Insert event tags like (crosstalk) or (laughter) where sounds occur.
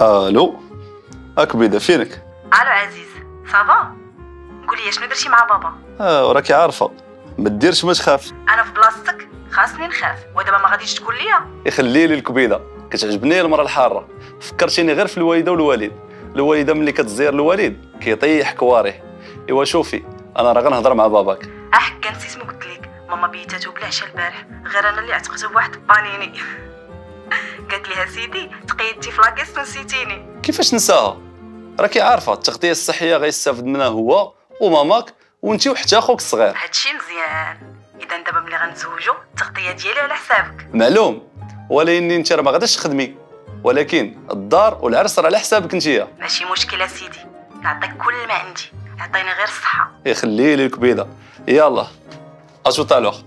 ألو اكبيده فينك؟ ألو عزيز ça va قولي شنو درتي مع بابا؟ آه وراكي عارفة. ما ديرش ما تخاف أنا في بلاصتك خاصني نخاف. ودابا ما غاديش تقول لي يخلي لي الكبيده كتعجبني المرأة الحارة. فكرتيني غير في الوالدة والوالد. الوالدة ملي كتزير الوالد كيطيح كواريه إيوا شوفي أنا راه غنهضر مع باباك. احكا نسيت ما قلت لك. ماما بيتاتو بلا عشاء البارح. غير أنا اللي عتقته بواحد البانيني (laughs) قالت لها سيدي تقيدتي في la caisse نسيتيني. كيفاش نساها؟ راكي عارفه التغذيه الصحية غيستافد منها هو وماماك وانتي وحتى أخوك الصغير. هادشي مزيان. إذا دابا ملي غنتزوجو التغطية ديالي على حسابك. معلوم. ولكن انت راه ما غاداش تخدمي. ولكن الدار والعرس راه على حسابك انتيا ماشي مشكلة سيدي. نعطيك كل ما عندي. عطيني غير الصحة. يخلي لي الكبيده يلا. اتو طالوغ